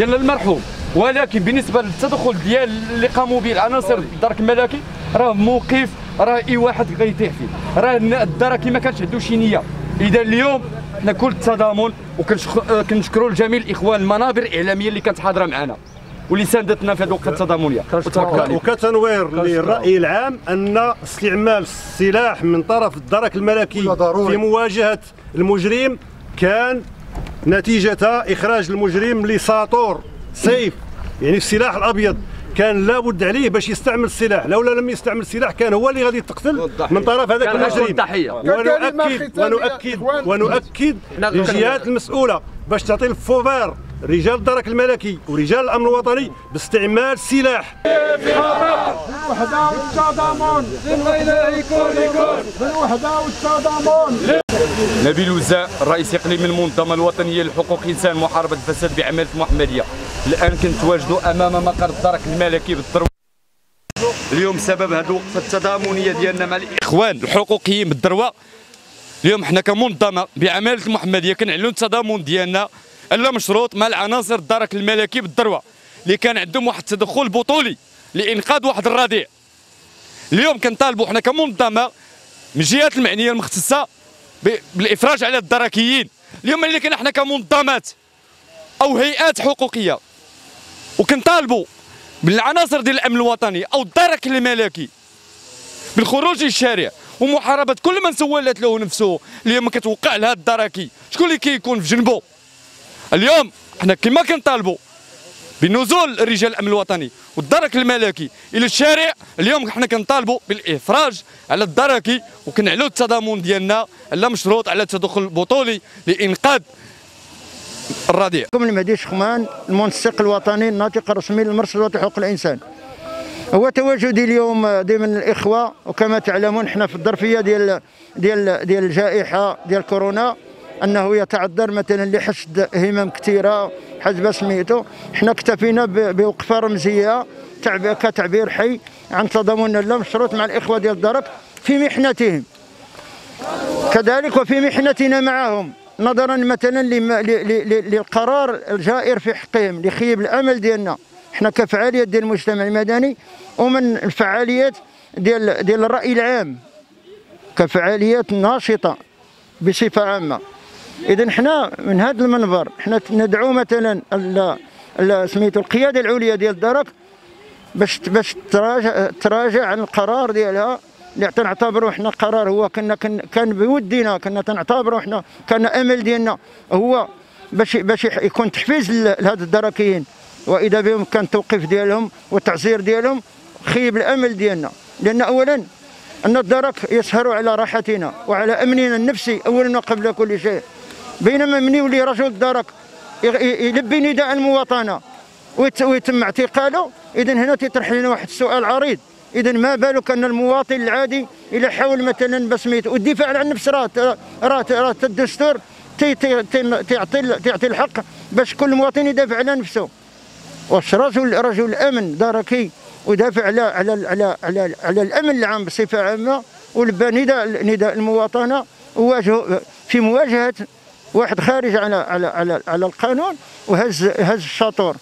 ديال المرحوم. ولكن بالنسبة للتدخل ديال اللي قاموا به العناصر الدرك الملكي راه موقف راه اي واحد غيطيح فيه. راه الدركي ما كانش عنده شي نيه إذا اليوم حنا كل التضامن وكنشكروا لجميع الإخوان المنابر الإعلامية اللي كانت حاضرة معنا. واللي ساندتنا في هذه الوقت التضامنيه وكتنوير للرأي العام أن استعمال السلاح من طرف الدرك الملكي في مواجهة المجرم كان نتيجة إخراج المجرم لساطور سيف. يعني السلاح الأبيض كان لابد عليه باش يستعمل السلاح. لولا لم يستعمل السلاح كان هو اللي غادي يقتل من طرف هذاك المجرم. ونؤكد ونؤكد ونؤكد للجهات المسؤولة باش تعطي الفوفار رجال الدرك الملكي ورجال الأمن الوطني باستعمال السلاح والتضامن بالوحده والتضامن نبيل وزاء الرئيس الاقليمي المنظمة الوطنية لحقوق الإنسان محاربة الفساد بعماله المحمديه الآن كنتواجدوا أمام مقر الدرك الملكي بالضرب. اليوم سبب هذه الوقفه التضامنية ديالنا مع الإخوان الحقوقيين بالدروة. اليوم حنا كمنظمة بعماله المحمديه كنعلنوا التضامن ديالنا الا مشروط مع العناصر الدرك الملكي بالدروة اللي كان عندهم واحد التدخل بطولي لإنقاذ واحد الرضيع. اليوم كنطالبوا حنا كمنظمة من الجهات المعنية المختصة بالإفراج على الدركيين. اليوم اللي كنا حنا كمنظمات أو هيئات حقوقية وكنطالبوا بالعناصر ديال الأمن الوطني أو الدرك الملكي بالخروج للشارع ومحاربة كل من سولت له نفسه اليوم كتوقع لها الدركي. شكون اللي كيكون في جنبه؟ اليوم حنا كما كنطالبوا بنزول رجال الأمن الوطني والدرك الملكي إلى الشارع. اليوم حنا كنطالبوا بالإفراج على الدركي وكنعلو التضامن ديالنا. لا مشروط على التدخل البطولي لإنقاذ الرضيع. كم المهدي شخمان؟ المنسق الوطني الناطق الرسمي للمرصد الوطني حقوق الإنسان. هو تواجدي اليوم ضمن الإخوة وكما تعلمون إحنا في الظرفية ديال ديال ديال الجائحة ديال كورونا أنه يتعذر مثلا لحشد همم كثيرة. حسب سميتو. إحنا اكتفينا بوقفه رمزيه كتعبير حي عن تضامننا لا مشروط مع الإخوة ديال الدرك في محنتهم. كذلك وفي محنتنا معهم. نظرا مثلا للقرار الجائر في حقهم لخيب الأمل ديالنا. إحنا كفعالية ديال المجتمع المدني ومن الفعاليات ديال ديال الرأي العام. كفعاليات ناشطة بصفة عامة. اذا حنا من هذا المنبر حنا ندعو مثلا سميتو القيادة العليا ديال الدرك باش باش تراجع تراجع عن القرار ديالها اللي تنعتبروا حنا قرار هو كنا كان بودنا كنا تنعتبروا حنا كان أمل ديالنا هو باش باش يكون تحفيز لهاد الدركيين وإذا بهم كان التوقيف ديالهم والتعزير ديالهم خيب الأمل ديالنا. لأن اولا أن الدرك يسهر على راحتنا وعلى أمننا النفسي اولا وقبل كل شيء. بينما من يولي رجل الدرك يلبي نداء المواطنه ويتم اعتقاله. اذا هنا تيطرح لنا واحد السؤال عريض. اذا ما بالك أن المواطن العادي إلى حاول مثلا بسميته والدفاع عن النفس راه راه الدستور. تعطي تعطي الحق باش كل مواطن يدافع على نفسه. واش رجل رجل الامن دركي ويدافع على على على على, على الأمن العام بصفة عامة ولبى نداء نداء المواطنة وواجهه في مواجهة واحد خارج على على على على القانون وهز هز الشاطور.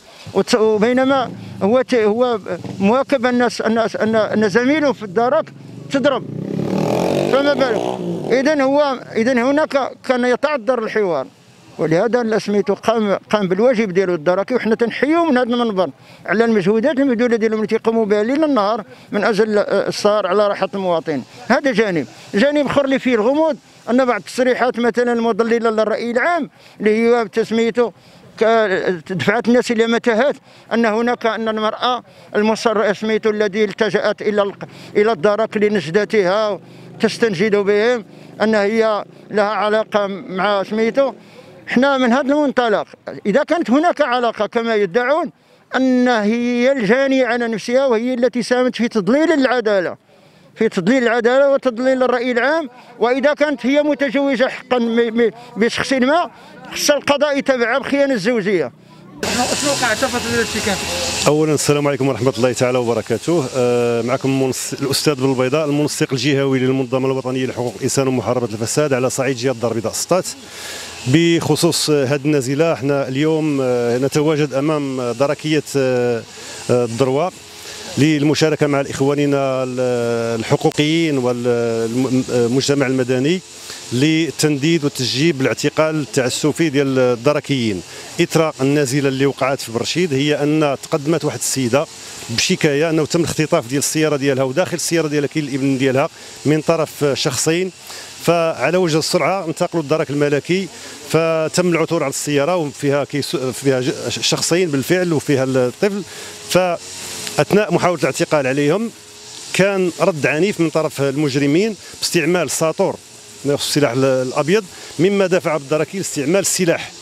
وبينما هو هو مواكب الناس الناس أن زميله في الدرك تضرب. فما بالك؟ اذا هو اذا هناك كان يتعذر الحوار. ولهذا سميتو قام قام بالواجب ديالو الدركي وحنا تنحيو من هذا المنبر. على المجهودات المبذوله ديالهم اللي تيقوموا بها ليل نهار من أجل السهر على راحة المواطن. هذا جانب. جانب أخر اللي فيه الغموض. أن بعض التصريحات مثلا المضللة للرأي العام اللي هي تسميته دفعت الناس إلى متاهات أن هناك أن المرأة المصر سميته الذي التجأت إلى إلى الدرك لنجدتها تستنجد بهم أن هي لها علاقة مع سميته. إحنا من هذا المنطلق. إذا كانت هناك علاقة كما يدعون أن هي الجانيه على نفسها وهي التي ساهمت في تضليل العدالة. في تضليل العدالة وتضليل الرأي العام وإذا كانت هي متزوجه حقا بشخص ما خص القضاء يتبعها بخيانه الزوجية. شنو وقع اولا السلام عليكم ورحمة الله تعالى وبركاته. آه، معكم منص... الأستاذ بالبيضاء المنسق الجهوي للمنظمة الوطنية لحقوق الإنسان ومحاربة الفساد على صعيد جهة الدار البيضاء سطات بخصوص هذه النازله إحنا اليوم آه، نتواجد أمام دركيه آه، آه، الدروة. للمشاركة مع اخواننا الحقوقيين والمجتمع المدني للتنديد والتسجيل بالاعتقال التعسفي ديال الدركيين. اثر النازلة اللي وقعت في برشيد هي أن تقدمت واحد السيدة بشكاية أنه تم الاختطاف ديال السيارة ديالها وداخل السيارة ديالها كاين الإبن ديالها من طرف شخصين. فعلى وجه السرعة انتقلوا الدرك الملكي فتم العثور على السيارة وفيها فيها شخصين بالفعل وفيها الطفل. فاثناء محاولة الاعتقال عليهم كان رد عنيف من طرف المجرمين باستعمال ساطور السلاح الأبيض مما دفع بالدركي لاستعمال السلاح